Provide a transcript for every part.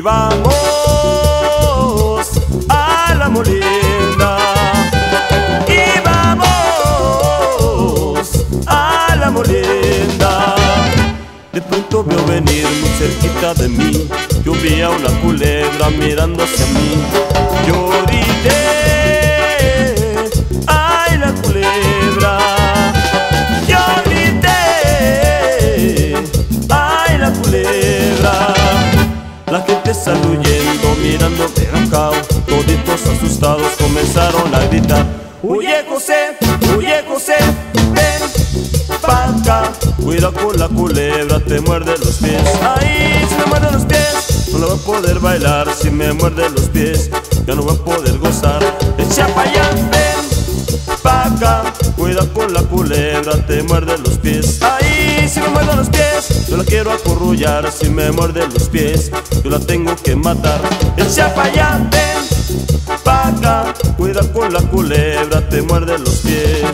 Y vamos a la molina. Y vamos a la molina. De pronto veo venir muy cerquita de mí. Yo vi a una culebra mirando hacia mí. Yo grité, asustados comenzaron a gritar. Huye José, huye José, ven pa'. Cuida con la culebra, te muerde los pies. Ay, si me muerde los pies, no la voy a poder bailar. Si me muerde los pies, ya no voy a poder gozar. Echa pa' allá, ven pa'. Cuida con la culebra, te muerde los pies. Ay, si me muerde los pies, yo la quiero acurrullar. Si me muerde los pies, yo la tengo que matar. Echa pa' ven acá. Cuida con la culebra, te muerde los pies.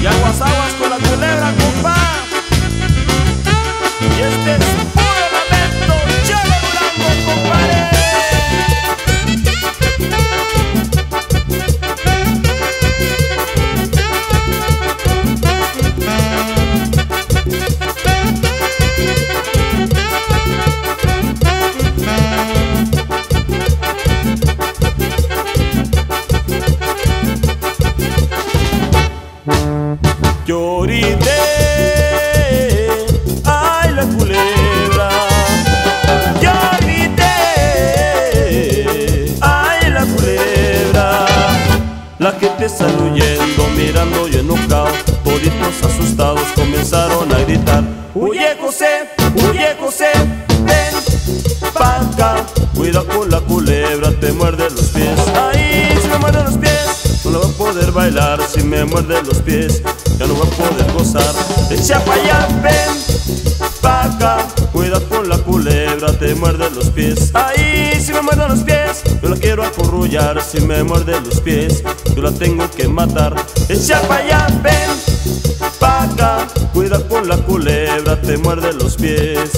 Y aguas aguas con la culebra, compa. Y este es puro lamento, Chelo. Yo grité, ay la culebra. Yo grité, ay la culebra. La gente salió huyendo, mirando y enojado. Toditos asustados comenzaron a gritar. Huye José, huye José, ven pa' acá. Cuida con la culebra, te muerde los pies. Si me muerde los pies, ya no voy a poder gozar. Echa pa' allá, ven pa' acá, cuida con la culebra, te muerde los pies. Ay, si me muerde los pies, yo la quiero acurrullar. Si me muerde los pies, yo la tengo que matar. Echa pa' allá, ven pa' acá, cuida con la culebra, te muerde los pies.